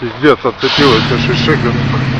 Пиздец, отцепилась, шикарно.